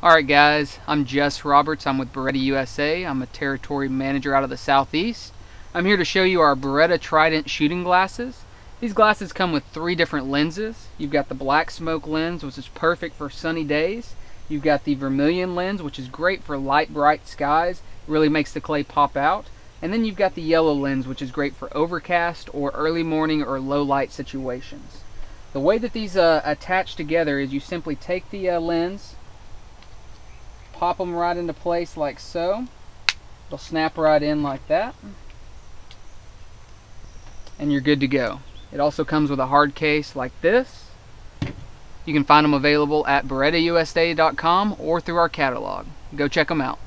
Alright guys, I'm Jess Roberts. I'm with Beretta USA. I'm a territory manager out of the southeast. I'm here to show you our Beretta Trident shooting glasses. These glasses come with three different lenses. You've got the black smoke lens, which is perfect for sunny days. You've got the vermilion lens, which is great for light, bright skies. It really makes the clay pop out. And then you've got the yellow lens, which is great for overcast or early morning or low light situations. The way that these uh, attach together is you simply take the uh, lens, pop them right into place like so. They'll snap right in like that. And you're good to go. It also comes with a hard case like this. You can find them available at BerettaUSA.com or through our catalog. Go check them out.